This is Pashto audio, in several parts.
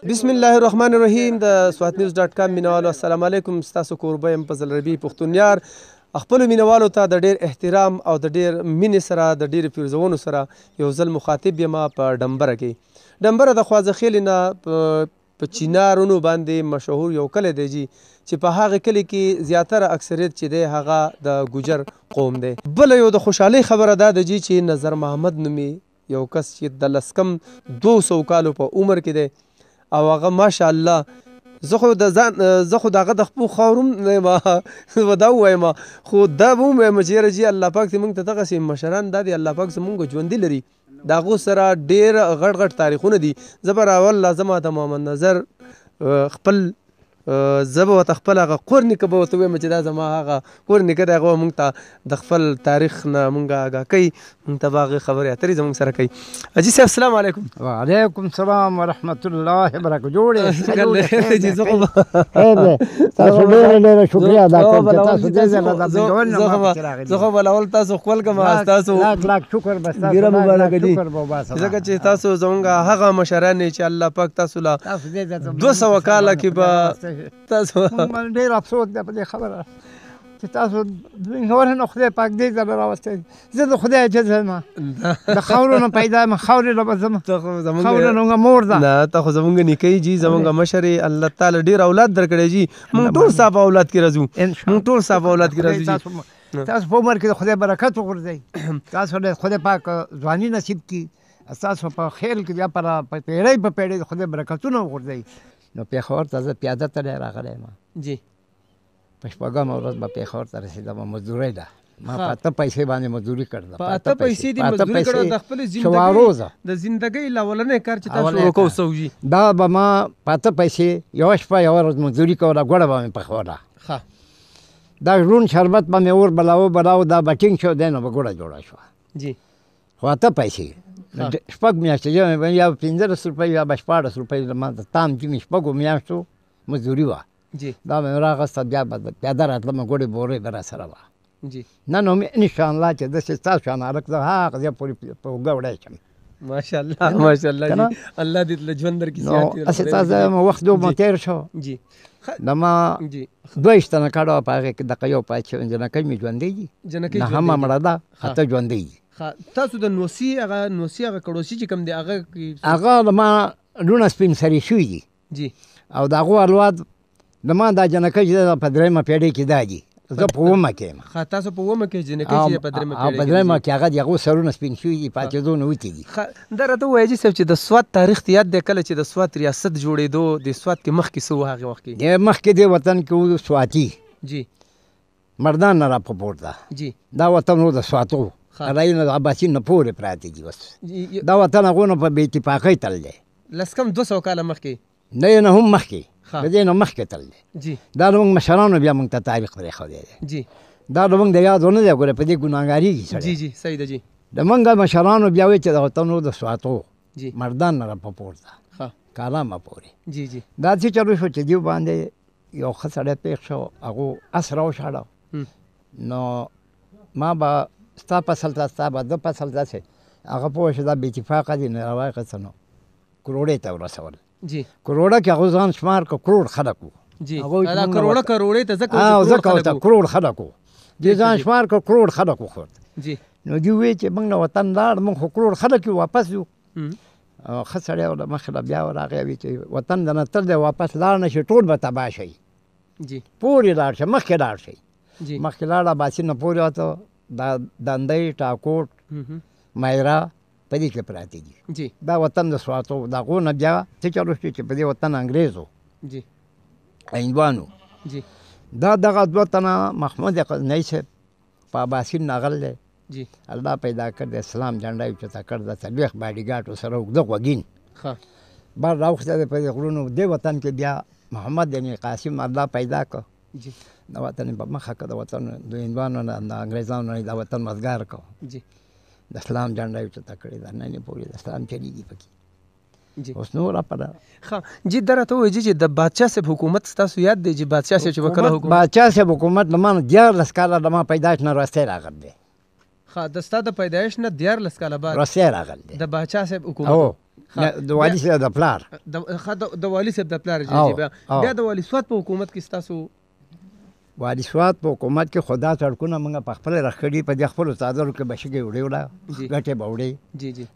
بسم الله الرحمن الرحیم د سوات نیوز ډاټ کام مینوالو السلام علیکم ستاسو کوربه یم فضل ربی پښتون یار خپل مینوالو ته د ډیر احترام او د ډیر مینې سره د ډیر پیرزونو سره یو ځل مخاطب یم په ډمبره کې ډمبره د خوازخیل نه په چینارونو باندې مشهور یو کلی دی جی چې په هغه کلی کې زیاتره اکثریت چې دی هغه د ګجر قوم دی بل یو د خوشحالۍ خبره دا ده جی چې نظر محمد نومي یو کس چی دلسکم دوه سو کالو په عمر کی دی او هغه ماشاءالله زه خو د ځان زه خو د هغه د خپو خاوروم نه یم زه به دا ووایم خو دا به هم وایم چې یاره جي الله پاک دې موږ ته دغسې مشران دا دې الله پاک زموږ ژوندي لري د هغو سره ډېر غټ غټ تاریخونه دي زه به راوله زه ماته محمد نظر خپل زه به ورته خپل هغه کور نیکه به ورته ویم چې دا زما هغه کور نیکه دی هغه به موږ ته د خپل تاریخ نه موږ آګاه کوي موږ ته به هغه خبرې اترې زموږ سره کوي حاجي صاحب السلام علیکم وعلیکم السلام ورحمت الله وبرکاته جوړې جی زه خو تاسو ډېره ډېره شکریا ادا کوم چې تاسو دې زه د بندول نه مخکې راغلي زه خو به لاول تاسو خپل کوم تاسو لاک لاک شکر بس تاسو ډېره مبارک دي ځکه چې تاسو زمونږ هغه مشران چې الله پاک تاسو لا دوه سوه کاله کې به تاسو مونږ ډېر افسوس دی په دې خبره چې تاسو نور نه خدای پاک دې ځل راوستي زه د خدای عجز یم د خاورو نه پیدا یم خاورې له بزم خاورې نه مور ده نه ته خو زمونږ نیکي جی زمونږ مشر الله تعالی ډیر اولاد درکړي جی مونږ ټول صاحب اولاد کې راځو مونږ ټول صاحب اولاد کې راځو تاسو په عمر کې خدای برکت وغورځي تاسو له خدای پاک ځواني نصیب کړي ستاسو په خیر کې بیا پر پیړۍ په پیړۍ خدای برکتونه وغورځوي نو پېښور ته زه پیاده تللی راغلی یم جی په شپږمه ورځ به پېښور ته رسېدم مزدورۍ ده ما په اته پیسې باندې مزدوري کړله په اته پیسې دې مزدوري کړله د خپلې زندګۍ د زندګۍ له اولنې کار چې تاسو وکړو څه وي دا به ما په اته پیسې یوه شپه یوه ورځ مزدوري کوله ګوړه به مې پخوله دا ژوند شربت به مې اور بلاو بلاو دا به ټینګ شو دی نو به ګوړه جوړه شوه جی خو اته پیسې شپږ میاشتې یو به یا 15 روپۍ یا به 14 روپۍ زما د تام چې مې شپږو میاشتو مزدوري وه جی دا مې راغسته بیا به پیاده راتلم ګوډې بورې به را سره وه جی نن هم ان شاء الله چې داسې تاسو شان هلک زه هغه ځای پورې په اوږه وړی شم ماشاءالله ماشاءالله جی الله دې له ژوند درکې زیات نو اسې تاسو مو وخت دوه مو تیر شو جی د ما دوه شتنه کړه په هغه کې د یو پاتې شو جنکې مې ژوندې دي جنکې هم مړه ده ښه ته ژوندی یې. ښه تاسو د نوسی هغه نوسی هغه کړوسی چې کوم دی هغه هغه د ما لونه سپین سری شوی دی جی او د هغه الواد د ما دا جنکه چې دا په درېمه پیړۍ کې دا دي زه په ومه کې یم ښه تاسو په ومه کې جنکه چې په درېمه پیړۍ کې په درېمه کې هغه دغه سرونه سپین شوی دي پاتې دو نه وتی دي ښه دا راته وایي صاحب چې د سوات تاریخ ته یاد دی کله چې د سوات ریاست جوړېدو د سوات کې مخکې سو هغه وخت کې مخکې د وطن کې سواتی جی مردان نه را په پورته جی دا وطن و د سواتو راي نه عباسي نه پورې پراته دي بس دا وطن هغه نه په بې اتفاقۍ تل دی لس کم 200 کاله مخکې نه نه هم مخکې د دې نه مخکې تل دی جی دا نو موږ مشرانو بیا موږ ته تاریخ پرې خو دی جی دا نو موږ د یادو نه دی ګوره په دې ګناګاری کې جی جی صحیح ده جی د موږ مشرانو بیا وی چې د وطن و د سواتو جی مردان نه په پورته کالامه پورې جی جی دا چې چلو شو چې دیو باندې یو ښه سړی پیښ شو هغه اس راوشاړه نو ما به ستا فصل ته ستا به د فصل ته سي هغه پوه شو دا بې اتفاقه دي نه راواخېسته نو کروړې ته ورسول جی کروړه کې هغه ځان شمار که کروړ خلک وو جی دا کروړه کروړې ته ځکه او ځکه ورته کروړ خلک وو دې ځان شمار که کروړ خلک وو جی نو دی وی چې موږ وطن لاړ موږ کروړ خلک واپس یو او ښه سړی او له مخې له بیا راغی وی چې وطن د نتر دی واپس لاړ نه شي ټول به تباه شي جی پورې لاړ شي مخکې لاړ شي جی مخکې لاړ عباسي نه پورې وته دا دندې ټاکوټ مایرا په دې کې پراته دي جی دا وطن د سواتو دا غو نه بیا څه چلو شي چې په دې وطن انګريزو جی هندوانو جی دا دغه دوه تنه محمود غزنی صاحب په اباسین نغل دی جی الله پیدا کړ د اسلام جنډه یو چتا کړ د تلويخ باډي ګاټو سره وګد غوګین ها بار راوخته د په غرونو د وطن کې بیا محمد بن قاسم الله پیدا کړ جی د وطن په مخه کړ د وطن د هندوانو نه د انګريزانو نه د وطن مزګار کړ جی د اسلام جنډه یو چتا کړی دا نه نه پوری د اسلام چلیږي پکې جی اوس نو را پدا خا جی دره ته وجی جی د بادشاہ صاحب حکومت ستاسو یاد دی جی بادشاہ صاحب چې وکړه حکومت بادشاہ صاحب حکومت د مان دیار لس کاله د ما پیدائش نه راسته راغل دی خا د ستاسو د پیدائش نه دیار لس کاله بعد راسته راغل دی د بادشاہ صاحب حکومت د والی صاحب د پلار د والی صاحب د پلار جی بیا د والی سواد په حکومت کې تاسو والي سواد په حکومت کې خدا سړکونه موږ په خپل رخ کړي په دې خپل څادرو کې بشګي وړي ولا ګټه به وړي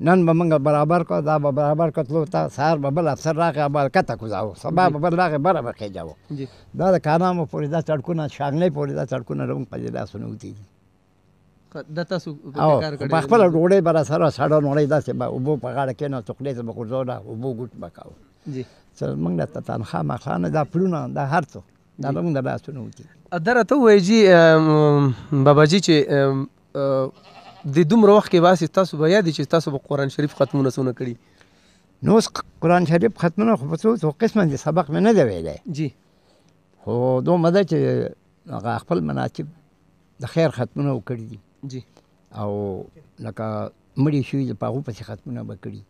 نن به موږ برابر کو دا به برابر کتلو تا سار به بل افسر راغی به کته کو زاو سبا به بل راغی بره به کېجاو دا د کانامو پورې دا سړکونه شاغنې پورې دا سړکونه روم په دې لاسونه وتی دي د تاسو په کار کړی په خپل ډوړې بر سره ساړه نوړې داسې به وبو په غاړه کې نه څوکلې ته بغورځو نه وبو ګټ بکاو جی سر موږ ته تنخوا مخانه دا پلونه دا هر څه دا موږ د لاسونو وتی ادره ته وای جی بابا جی چې د دومره وخت کې واسي تاسو به یاد چې تاسو په قران شریف ختمونه سونه کړی نو قران شریف ختمونه خو په څو قسمه دي سبق مې نه دی ویلی جی خو دوه مده چې هغه خپل مناسب د خیر ختمونه وکړي دي جی او لکه مړي شوی د پاغو پسې ختمونه وکړي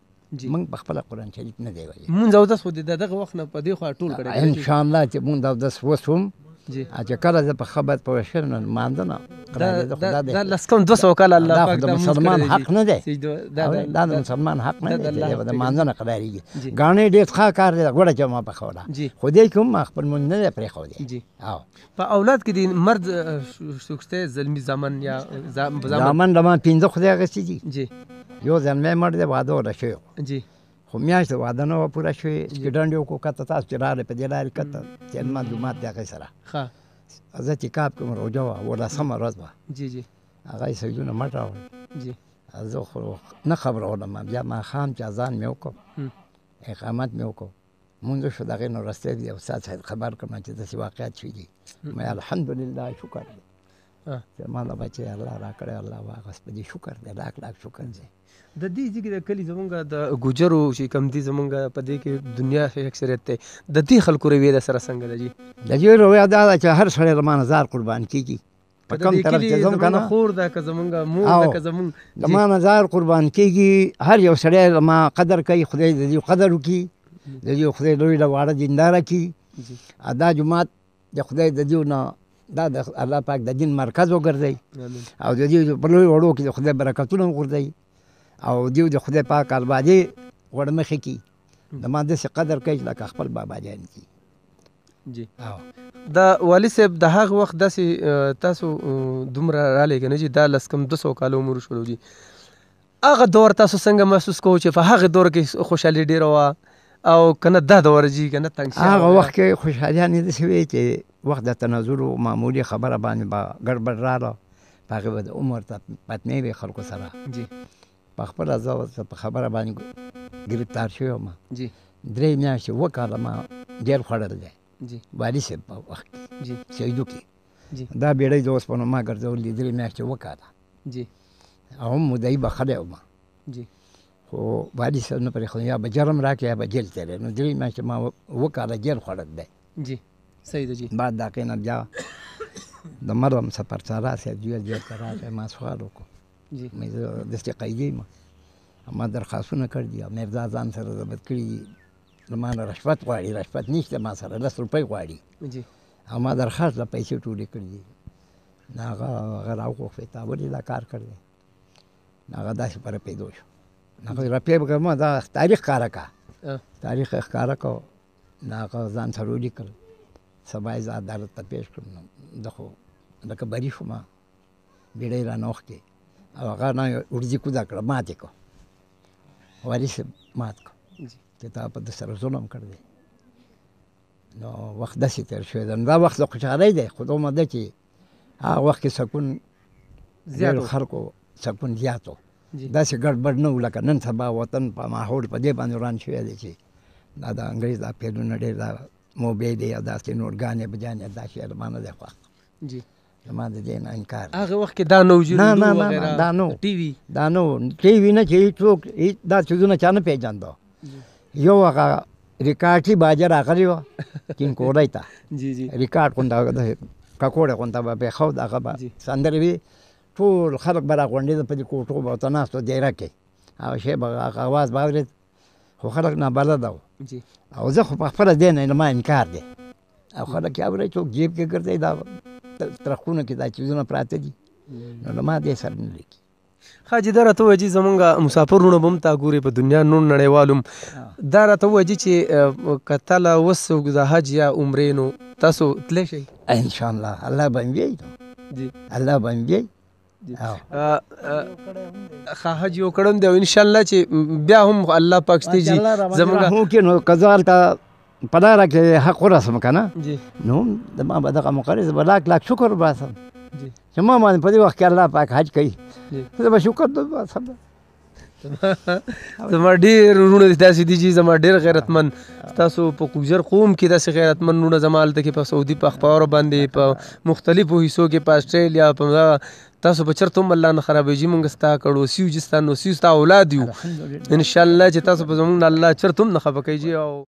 مونږ په خپل قران شریف نه دی وایي مونږ او داس خو دغه وخت نه په دې خو ټول کړی ان شاء الله چې مونږ او داس وسوم جی چې کله زه په خبر په شر نه مانځه نه دا لس کم 200 کال الله پاک دا مسلمان حق نه دی دا د مسلمان حق نه دی دا مانځه نه قداري غاڼې ډېر ښه کار دی غوړه چې ما په خوله خو دې کوم خپل مونږ نه پرې خو دی او په اولاد کې دی مرد شوکسته زلمی زامن یا زامن لمن پینځه خدای غسی دي جی یو زلمی مړ دی واده ولا شوی جی خو میاشت واده نه و پوره شوی چې ډنډ یو کو کته تاسو چې راغله په دې لارې کته چې ما دومات دی غي سره ها زه چې کاب کوم روجا و ولا سم ورځ و جی جی هغه یې سجونه مټ راو جی زه خو نه خبرولم بیا ما خام چې ځان مې وکړ اقامت مې وکړ مونږ شو دغه نو راسته دی او سات سات خبر کړم چې داسې واقعیت شوی دی مې الحمدلله شکر دی چې ما له بچي الله راکړی الله واغس په دې شکر دی لاک لاک شکر دی د دې ځګ د کلی زمونږ د ګجرو چې کم دي زمونږ په دې کې دنیا کې اکثریت ته د دې خلکو رویه سره څنګه ده جی د دې رویه دا چې هر سړی له مانزار قربان کیږي په کوم طرف چې زم کنه خور دا که زمونږ مور دا که زمونږ زما مزار قربان کیږي هر یو سړی ما قدر کوي خدای دې قدر وکي د دې خدای لوی له واړه دیندار کی ادا جمعات د خدای د دیو نه دا د الله پاک د دین مرکز وګرځي او د دې په لوی وړو کې د خدای برکتونه وګرځي او دیو د خدای پاک البادي وړمخې کی د ما داسې قدر کوي لکه خپل بابا جان کی جی او دا والی صاحب د هغه وخت داسې تاسو دومره را لېږنه چې دا لس کم 200 کال عمر شولو جی هغه دور تاسو څنګه محسوس کوو چې په هغه دور کې خوشحالي ډیره وا او کنه دا دور جی کنه تنګ شي هغه وخت کې خوشحالي نه دي شوی چې وخت د تناظر او معمولی خبره باندې با ګډبډ رااله هغه د عمر ته پاتنې وی خلکو سره جی په خپله زه اوس په خبره باندې ګرفتار شوی وم جی درې میاشتې اووه کاله ما جیل خوړل دی جی والي صاحب په وخت کې جی سیدو کې جی دا بیړۍ د اوسپنو ما ګرځولې درې میاشتې اووه کاله جی او هم مدعي بخښلی وم جی خو والي صاحب نه پرېښود یا به جرم راکړي یا به جیل تېری نو درې میاشتې ما اووه کاله جیل خوړل دی جی صحیح ده جی بعد د هغې نه بیا د مرم سفر سارا صاحب دوی جیل ته راغی ما سوال وکړو جی مې زه داسې قاعده یم ما درخواستونه کړ دي مرزا ځان سره ضبط کړي دي له ما نه رشوت غواړي رشوت نشته ما سره لس روپۍ غواړي جی او ما درخواست له پیسې ټولې کړې دي نو هغه هغه راوغوښتې تا ولې دا کار کړی نو هغه داسې په رپېدو شو نو هغه رپې بګر ما دا تاریخ ښکاره کا تاریخ ښکاره کو نو هغه ځان سره ولیکل سبا یې زه عدالت ته پېښ کړم نو زه خو لکه بري شوم بیړۍ رانه اوښتې او هغه نه ورځي کوزه کړه ماتې کو والي صاحب مات کو چې تا په د سره ظلم کړ دی نو وخت داسې تیر شوی دی دا وخت د خوشحالۍ دی خو دومره ده چې هغه وخت کې سکون زیات خلکو سکون زیات و داسې ګډوډ نه و لکه نن سبا وطن په ماحول په دې باندې وران شوی دی چې دا د انګریز دا پیلونه ډېر دا موبې دی یا داسې نورګانې بجانې دا شی له ما نه دی خوښ جی ما د دې نه انکار هغه وخت کې دا نو جوړ نه نه نه دا نو ټي وي دا نو ټي وي نه چې څوک دا چیزونه چانه پیژاندو یو هغه ریکارډي باجر راغلی و کین کوړای تا جی جی ریکارډ کوم دا ککوړه کوم دا به خو دا غبا سندري وي ټول خلک برا غونډې په دې کوټو به تناستو دی راکې او شی به غواز باورې خو خلک نه بلد او زه خو په خپل دین نه ما انکار دی او خلک یې اوري څوک جیب کې ګرځي دا ترخونه کې دا چیزونه پراته دي نو له ما دې سر نه لیکي حاجی دا راته وایي چې زمونږ مسافر وروڼه به هم تا ګوري په دنیا نور نړیوال هم دا راته وایي چې که تا له اوس د حج یا عمرې نو تاسو تللی شئ انشاءالله الله به مې بیایي الله به مې بیایي خا حج یو کړم دی ان شاء الله چې بیا هم الله پاک ستې جی زمونږ هو کې نو کزال ته پدا راکې حق رسم کنه نو د ما به دغه مقرز بلاک لاک شکر باسم چې ما باندې په دې وخت کې الله پاک حج کوي زه به شکر دوه باسم زما ډیر ورونه دي تاسو دي چې زما ډیر غیرتمن تاسو په کوجر قوم کې داسې غیرتمن ورونه زما هلته کې په سعودي په اخبارو باندې په مختلفو حصو کې په اسټرالیا په تاسو په چرته هم الله نه خرابې جی مونږ ستا کړو سیو جستان نو سیو ستا اولاد یو ان شاء الله چې تاسو په زمونږ الله چرته هم نه خپکې جی او